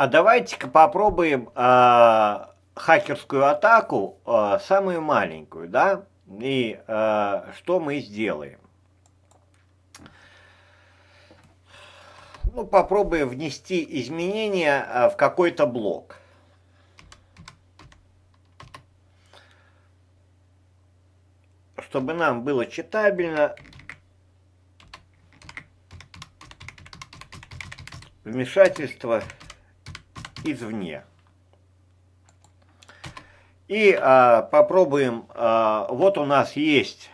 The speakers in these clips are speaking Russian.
А давайте-ка попробуем э, хакерскую атаку, э, самую маленькую, да? И э, что мы сделаем? Ну, попробуем внести изменения э, в какой-то блок. Чтобы нам было читабельно, вмешательство извне. И а, попробуем, а, вот у нас есть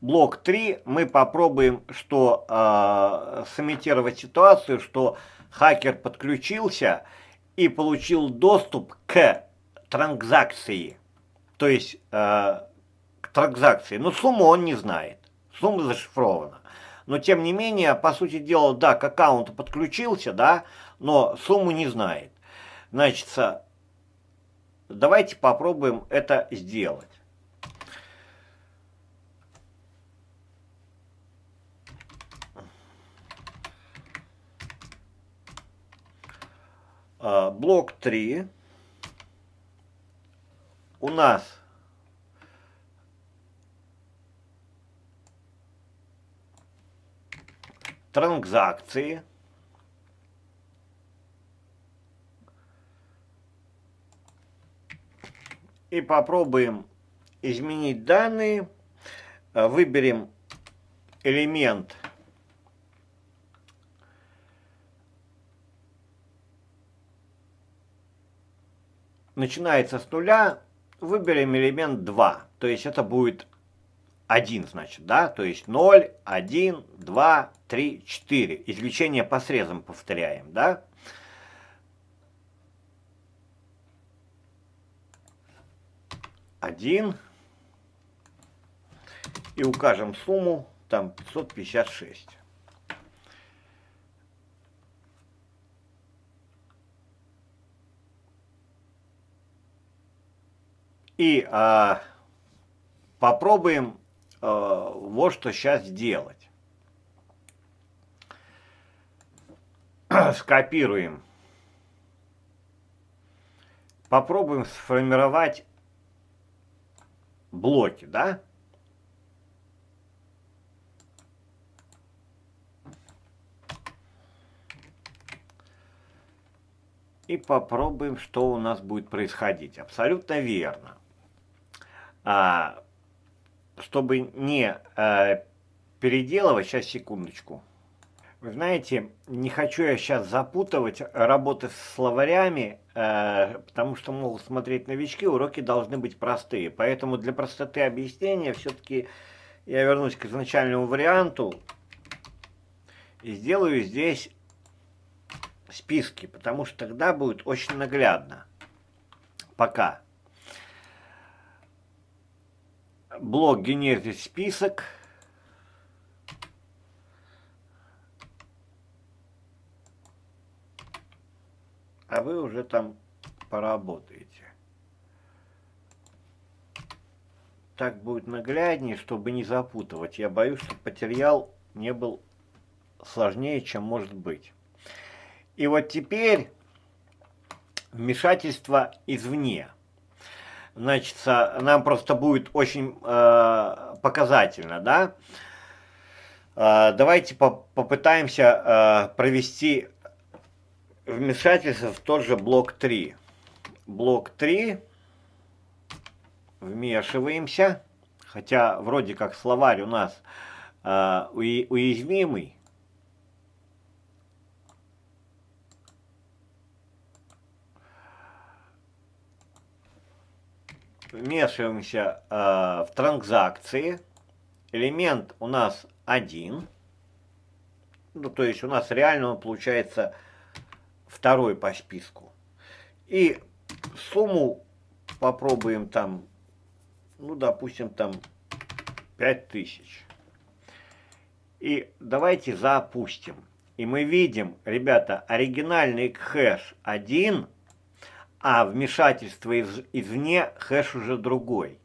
блок 3, мы попробуем, что а, сымитировать ситуацию, что хакер подключился и получил доступ к транзакции, то есть а, к транзакции, но сумму он не знает, сумма зашифрована но тем не менее, по сути дела, да, к аккаунту подключился, да, но сумму не знает. Значит, давайте попробуем это сделать. А, блок 3 у нас транзакции, и попробуем изменить данные, э, выберем элемент начинается с нуля, выберем элемент 2, то есть это будет 1, значит, да, то есть 0, 1, 2, 3, 4. Извлечение по срезам повторяем, да. Один. И укажем сумму, там 556. И а, попробуем вот что сейчас делать. скопируем. Попробуем сформировать блоки, да? И попробуем, что у нас будет происходить. Абсолютно верно. А, чтобы не а, переделывать, сейчас секундочку. Вы знаете, не хочу я сейчас запутывать работы с словарями, э, потому что могут смотреть новички, уроки должны быть простые. Поэтому для простоты объяснения все-таки я вернусь к изначальному варианту и сделаю здесь списки, потому что тогда будет очень наглядно. Пока. Блок генерит список. а вы уже там поработаете. Так будет нагляднее, чтобы не запутывать. Я боюсь, что материал не был сложнее, чем может быть. И вот теперь вмешательство извне. Значит, нам просто будет очень э, показательно, да? Э, давайте по попытаемся э, провести вмешательство в тот же блок 3. Блок 3. Вмешиваемся. Хотя вроде как словарь у нас э, уязвимый. Вмешиваемся э, в транзакции. Элемент у нас один. Ну, то есть у нас реально он получается второй по списку. И сумму попробуем там, ну, допустим, там 5000. И давайте запустим. И мы видим, ребята, оригинальный хэш один, а вмешательство из, извне хэш уже другой.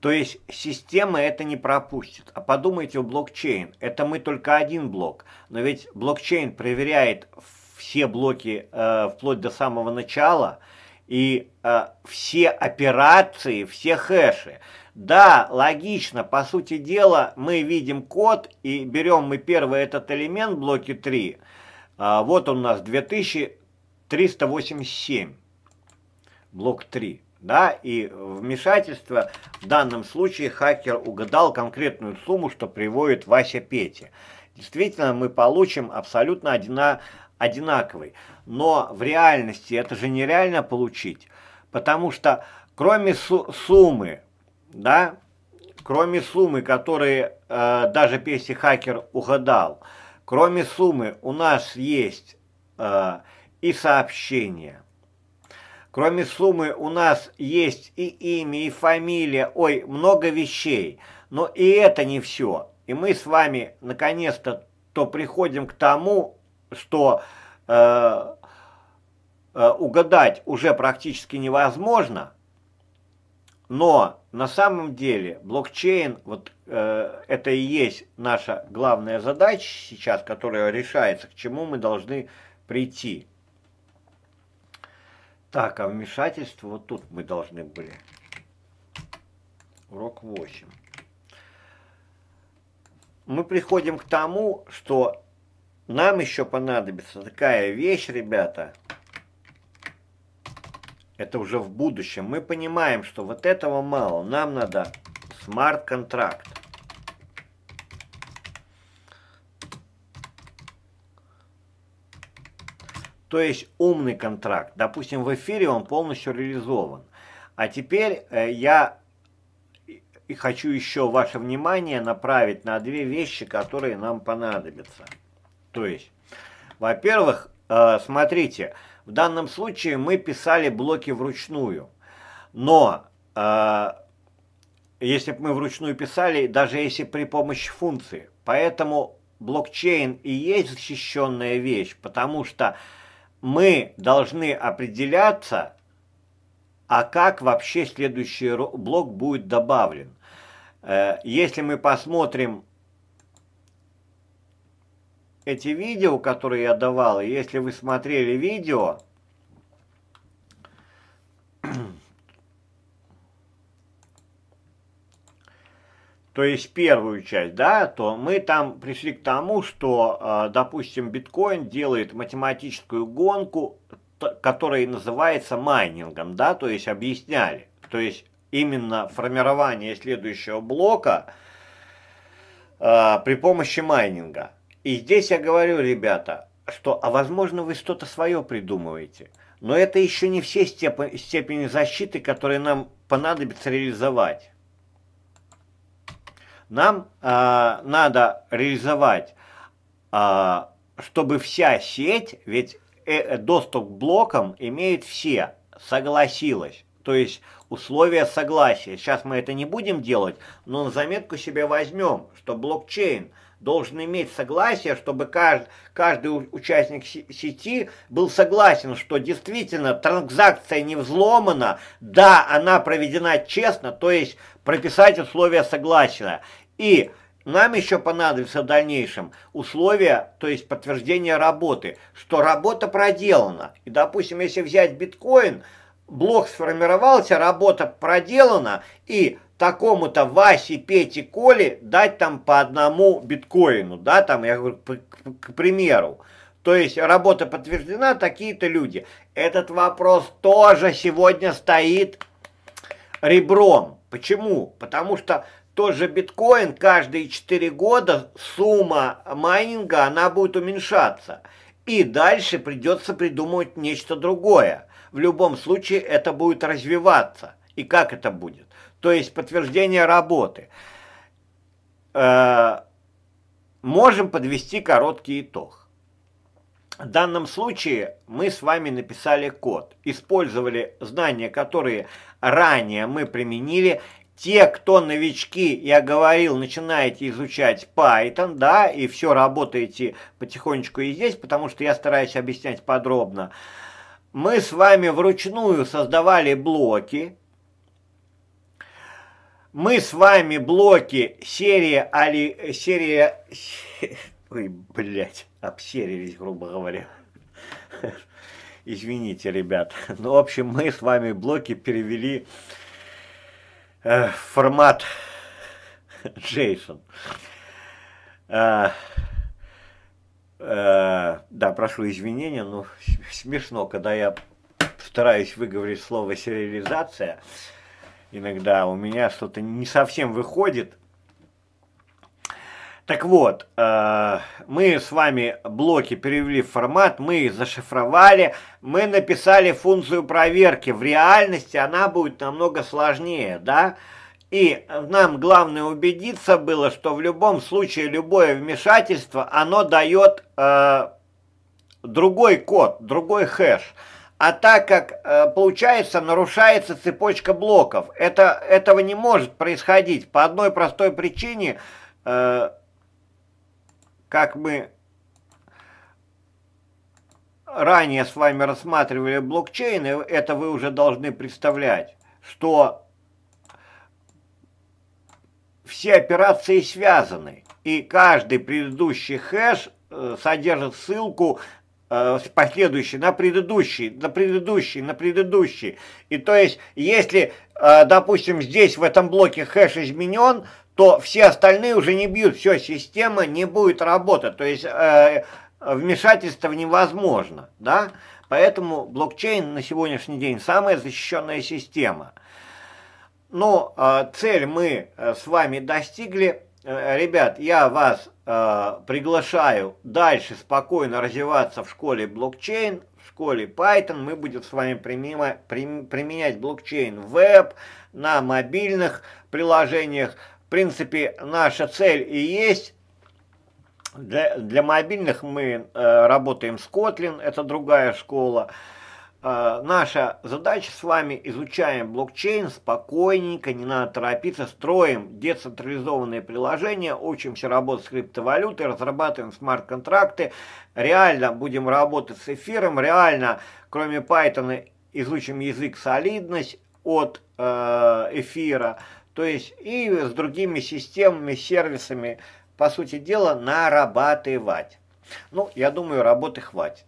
То есть система это не пропустит. А подумайте в блокчейн. Это мы только один блок. Но ведь блокчейн проверяет все блоки э, вплоть до самого начала и э, все операции, все хэши. Да, логично, по сути дела, мы видим код и берем мы первый этот элемент блоки 3. А, вот он у нас 2387, блок 3. Да, и вмешательство в данном случае хакер угадал конкретную сумму, что приводит Вася Петя. Действительно, мы получим абсолютно одина, одинаковый. Но в реальности это же нереально получить, потому что кроме су суммы да, кроме суммы, которые э, даже Песи Хакер угадал, кроме суммы у нас есть э, и сообщения. Кроме суммы у нас есть и имя, и фамилия, ой, много вещей. Но и это не все. И мы с вами наконец-то то приходим к тому, что э, э, угадать уже практически невозможно, но на самом деле блокчейн, вот э, это и есть наша главная задача сейчас, которая решается, к чему мы должны прийти. Так, а вмешательство вот тут мы должны были. Урок 8. Мы приходим к тому, что нам еще понадобится такая вещь, ребята – это уже в будущем, мы понимаем, что вот этого мало, нам надо смарт-контракт. То есть умный контракт. Допустим, в эфире он полностью реализован. А теперь э, я хочу еще ваше внимание направить на две вещи, которые нам понадобятся. То есть, во-первых, э, смотрите, в данном случае мы писали блоки вручную. Но э, если бы мы вручную писали, даже если при помощи функции. Поэтому блокчейн и есть защищенная вещь, потому что мы должны определяться, а как вообще следующий блок будет добавлен. Э, если мы посмотрим эти видео, которые я давал, если вы смотрели видео, то есть первую часть, да, то мы там пришли к тому, что, а, допустим, биткоин делает математическую гонку, которая называется майнингом, да, то есть объясняли. То есть именно формирование следующего блока э, при помощи майнинга. И здесь я говорю, ребята, что, а возможно, вы что-то свое придумываете. Но это еще не все степени защиты, которые нам понадобится реализовать. Нам э, надо реализовать, э, чтобы вся сеть, ведь э, доступ к блокам имеет все, согласилась. То есть условия согласия. Сейчас мы это не будем делать, но на заметку себе возьмем, что блокчейн – должен иметь согласие, чтобы каждый, каждый участник сети был согласен, что действительно транзакция не взломана, да, она проведена честно, то есть прописать условия согласия. И нам еще понадобится в дальнейшем условия, то есть подтверждение работы, что работа проделана. И, допустим, если взять биткоин, блок сформировался, работа проделана, и такому-то Васе, Пете, Коле дать там по одному биткоину, да, там, я говорю, к, примеру. То есть работа подтверждена, такие-то люди. Этот вопрос тоже сегодня стоит ребром. Почему? Потому что тот же биткоин каждые 4 года сумма майнинга, она будет уменьшаться. И дальше придется придумывать нечто другое. В любом случае это будет развиваться. И как это будет? то есть подтверждение работы. Э, можем подвести короткий итог. В данном случае мы с вами написали код, использовали знания, которые ранее мы применили. Те, кто новички, я говорил, начинаете изучать Python, да, и все работаете потихонечку и здесь, потому что я стараюсь объяснять подробно. Мы с вами вручную создавали блоки, мы с вами блоки серия али серия ой блять обсерились грубо говоря. Извините ребят. Ну в общем мы с вами блоки перевели формат JSON э, э, да прошу извинения но смешно когда я стараюсь выговорить слово сериализация иногда у меня что-то не совсем выходит. Так вот, э, мы с вами блоки перевели в формат, мы их зашифровали, мы написали функцию проверки. В реальности она будет намного сложнее, да? И нам главное убедиться было, что в любом случае любое вмешательство, оно дает э, другой код, другой хэш. А так как, э, получается, нарушается цепочка блоков, это, этого не может происходить по одной простой причине, э, как мы ранее с вами рассматривали блокчейны, это вы уже должны представлять, что все операции связаны, и каждый предыдущий хэш э, содержит ссылку э, последующий, на предыдущий, на предыдущий, на предыдущий. И то есть, если, э, допустим, здесь в этом блоке хэш изменен, то все остальные уже не бьют, все, система не будет работать. То есть, э, вмешательство невозможно, да? Поэтому блокчейн на сегодняшний день самая защищенная система. Но э, цель мы э, с вами достигли. Э, ребят, я вас э, приглашаю дальше спокойно развиваться в школе блокчейн, в школе Python. Мы будем с вами применять, блокчейн веб, на мобильных приложениях. Принципе, наша цель и есть для, для мобильных мы э, работаем с Kotlin, это другая школа. Э, наша задача с вами изучаем блокчейн спокойненько, не надо торопиться, строим децентрализованные приложения, учимся работать с криптовалютой, разрабатываем смарт-контракты, реально будем работать с эфиром, реально, кроме Python, изучим язык солидность от э, эфира, то есть и с другими системами, сервисами, по сути дела, нарабатывать. Ну, я думаю, работы хватит.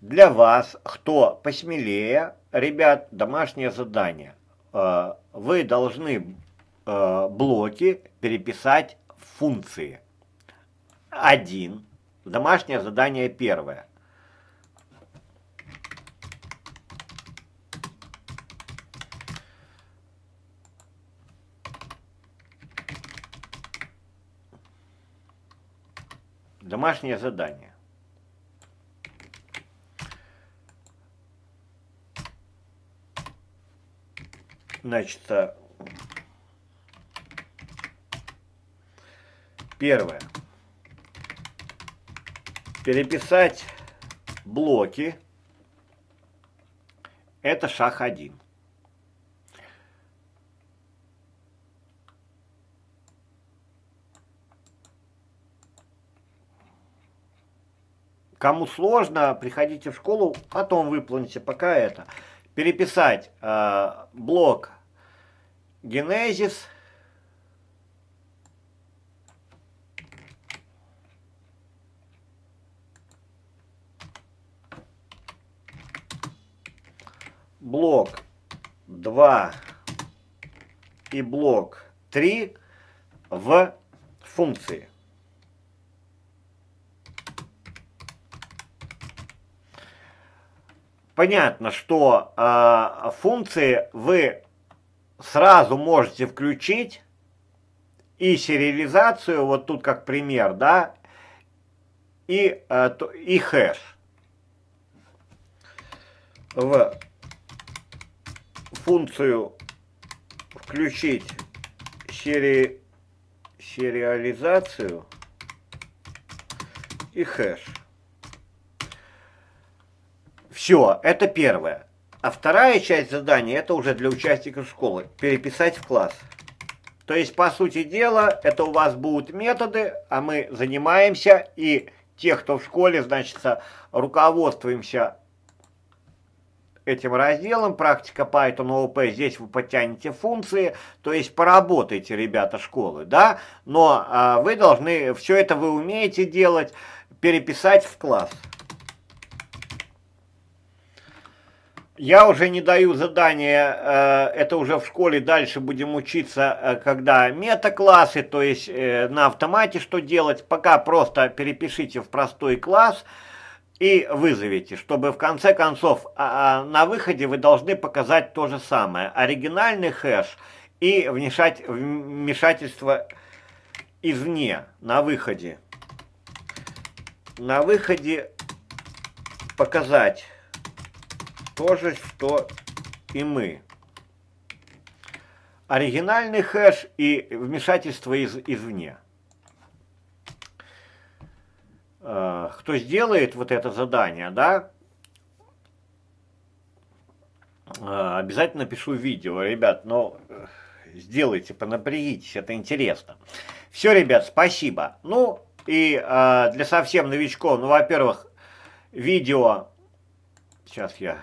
Для вас, кто посмелее, ребят, домашнее задание. Э, вы должны э, блоки переписать в функции. Один. Домашнее задание первое. Домашнее задание. Значит, э, первое. Переписать блоки. Это шаг один. Кому сложно, приходите в школу, потом выполните пока это переписать э, блок Genesis блок 2 и блок 3 в функции. Понятно, что э, функции вы сразу можете включить и сериализацию, вот тут как пример, да, и, э, и хэш. В функцию включить сери, сериализацию и хэш. Все, это первое. А вторая часть задания, это уже для участников школы. Переписать в класс. То есть, по сути дела, это у вас будут методы, а мы занимаемся, и те, кто в школе, значит, руководствуемся этим разделом, практика Python OOP, здесь вы подтянете функции, то есть поработайте, ребята, школы, да, но а, вы должны, все это вы умеете делать, переписать в класс. Я уже не даю задания, э, это уже в школе дальше будем учиться, э, когда мета-классы, то есть э, на автомате что делать. Пока просто перепишите в простой класс и вызовите, чтобы в конце концов а, а, на выходе вы должны показать то же самое. Оригинальный хэш и вмешательство извне на выходе. На выходе показать то же, что и мы. Оригинальный хэш и вмешательство из, извне. Э, кто сделает вот это задание, да, э, обязательно пишу видео, ребят, но э, сделайте, понапрягитесь, это интересно. Все, ребят, спасибо. Ну, и для совсем новичков, ну, во-первых, видео, сейчас я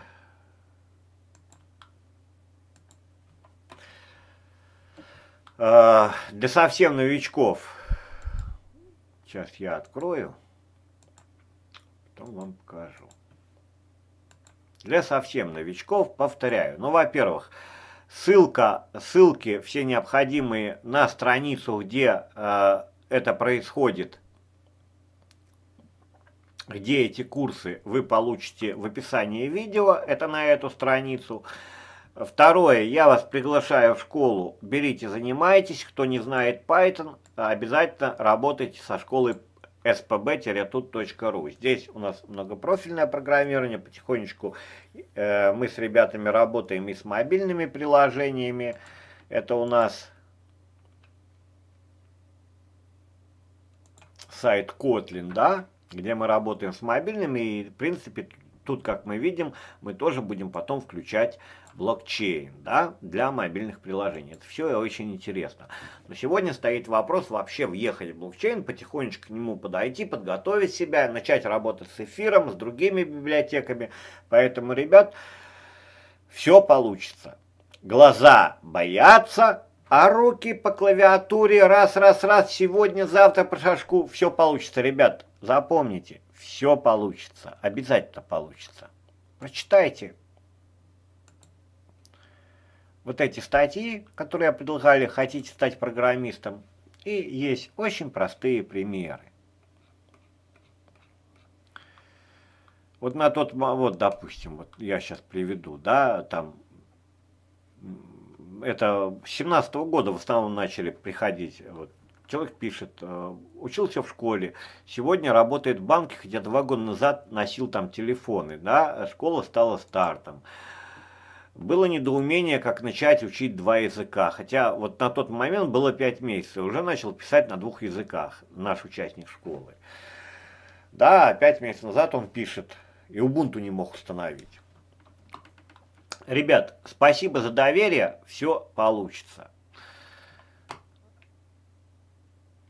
Э, для совсем новичков, сейчас я открою, потом вам покажу. Для совсем новичков, повторяю, ну, во-первых, ссылка, ссылки все необходимые на страницу, где э, это происходит, где эти курсы вы получите в описании видео, это на эту страницу. Второе, я вас приглашаю в школу, берите, занимайтесь. Кто не знает Python, обязательно работайте со школой spb-tut.ru. Здесь у нас многопрофильное программирование, потихонечку э, мы с ребятами работаем и с мобильными приложениями. Это у нас сайт Kotlin, да, где мы работаем с мобильными и в принципе тут, как мы видим, мы тоже будем потом включать блокчейн да, для мобильных приложений. Это все очень интересно. Но сегодня стоит вопрос вообще въехать в блокчейн, потихонечку к нему подойти, подготовить себя, начать работать с эфиром, с другими библиотеками. Поэтому, ребят, все получится. Глаза боятся, а руки по клавиатуре раз, раз, раз, сегодня, завтра по шажку, все получится. Ребят, запомните, все получится, обязательно получится. Прочитайте, вот эти статьи, которые предлагали, хотите стать программистом, и есть очень простые примеры. Вот на тот, вот, допустим, вот я сейчас приведу, да, там, это с 17 -го года в основном начали приходить, вот, человек пишет, э, учился в школе, сегодня работает в банке, хотя два года назад носил там телефоны, да, школа стала стартом. Было недоумение, как начать учить два языка, хотя вот на тот момент было пять месяцев, уже начал писать на двух языках наш участник школы. Да, пять месяцев назад он пишет, и Ubuntu не мог установить. Ребят, спасибо за доверие, все получится.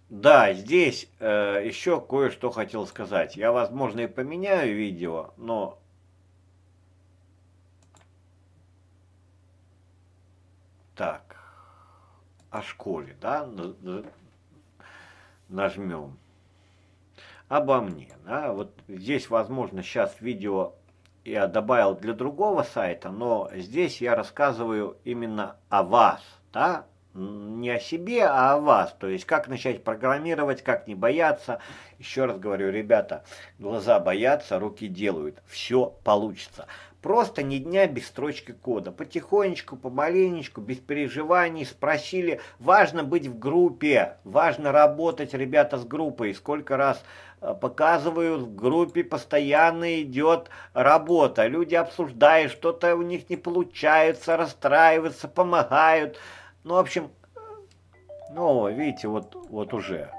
Да, здесь э, еще кое-что хотел сказать. Я, возможно, и поменяю видео, но Так, о школе, да, нажмем. Обо мне, да, вот здесь, возможно, сейчас видео я добавил для другого сайта, но здесь я рассказываю именно о вас, да, не о себе, а о вас. То есть, как начать программировать, как не бояться. Еще раз говорю, ребята, глаза боятся, руки делают. Все получится. Просто ни дня без строчки кода. Потихонечку, помаленечку, без переживаний спросили. Важно быть в группе, важно работать, ребята, с группой. Сколько раз э, показывают, в группе постоянно идет работа. Люди обсуждают, что-то у них не получается, расстраиваются, помогают. Ну, в общем, ну, видите, вот, вот уже.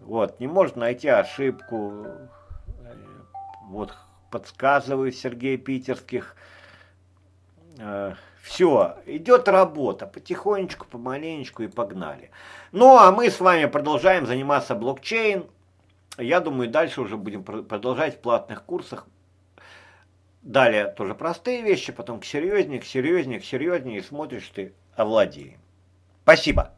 Вот, не может найти ошибку. Э, вот подсказываю Сергей Питерских. Э, Все, идет работа, потихонечку, помаленечку и погнали. Ну, а мы с вами продолжаем заниматься блокчейн. Я думаю, дальше уже будем продолжать в платных курсах далее тоже простые вещи, потом к серьезнее, к серьезнее, к серьезнее, и смотришь ты овладеем. Спасибо.